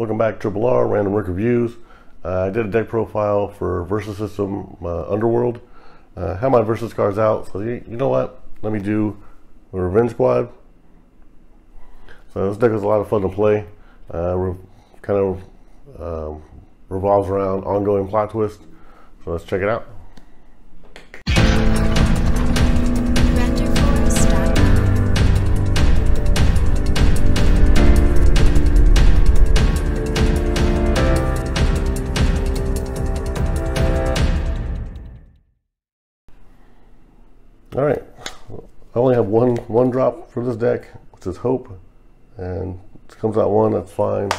Welcome back, Triple R, Random Rick Reviews. Uh, I did a deck profile for Versus System uh, Underworld. Uh, have my Versus cards out, so you, know what? Let me do the Revenge Squad. So this deck is a lot of fun to play. Uh, kind of um, revolves around ongoing plot twist. So let's check it out. I only have one one drop for this deck, which is Hope, and it comes out one, that's fine.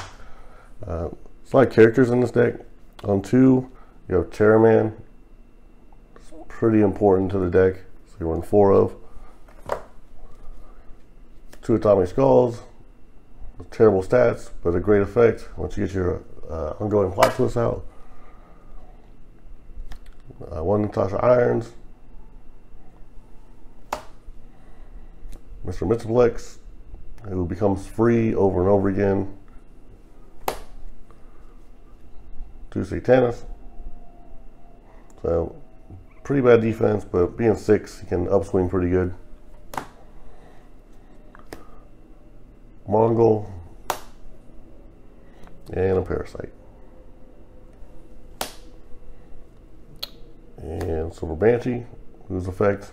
Uh, it's a lot of characters in this deck. On two, you have Chairman. It's pretty important to the deck, so you run four of. Two Atomic Skulls, terrible stats, but a great effect once you get your uh, ongoing plot twist out. Uh, one Natasha Irons, Mr. Mxyzptlk, who becomes free over and over again. Two Satanus. So, pretty bad defense, but being six, he can upswing pretty good. Mongul. And a Parasite. And Silver Banshee, whose effect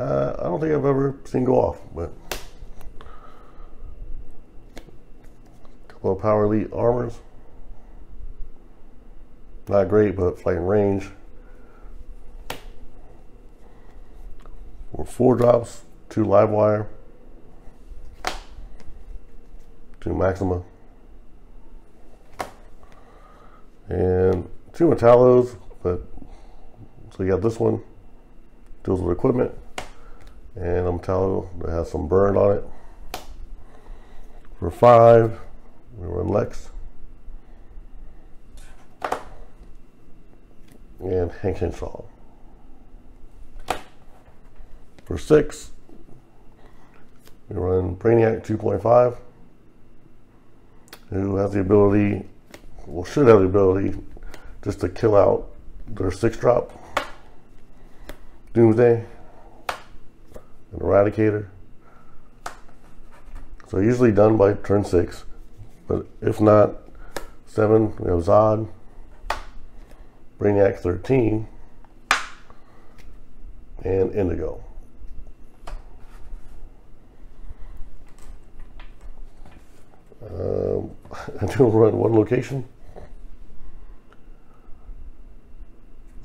uh, I don't think I've ever seen go off, but a couple of Power Elite armors. Not great, but flight and range. Or four drops, two Livewire, two Maxima, and two Metallos, but so you got this one, deals with equipment and I'm telling you, it has some burn on it. For five, we run Lex. And Hank Henshaw. For six, we run Brainiac 2.5, who has the ability, well, should have the ability just to kill out their six drop. Doomsday an eradicator. So usually done by turn six, but if not, seven, we have Zod, Brainiac 13, and Indigo. Um, I do run one location.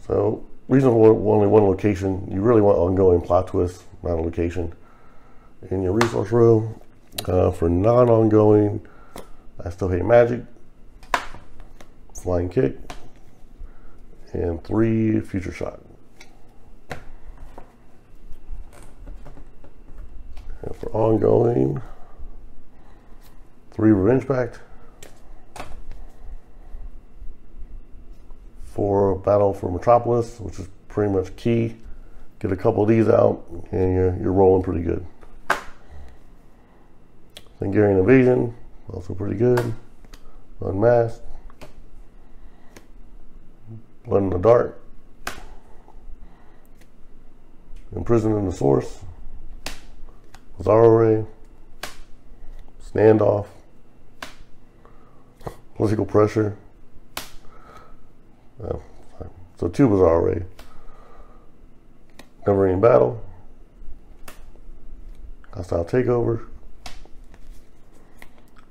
So reason for only one location, you really want ongoing plot twists, not a location. In your resource row, uh, for non-ongoing, I still hate magic, flying kick, and three future shot. And for ongoing, three revenge pact, Battle for Metropolis, which is pretty much key. Get a couple of these out, and you're, you're rolling pretty good. Thanagarian Invasion, also pretty good. Unmasked. Blood in the Dark. Imprisoned in the Source. Lazaro Ray. Standoff. Political Pressure. Oh, so two was already. Never Ending Battle. Hostile Takeover.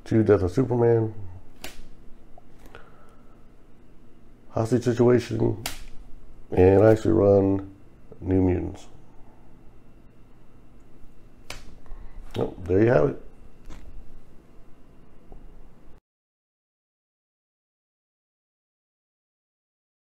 Two Death of Superman. Hostage Situation. And I actually run New Mutants. Oh, there you have it.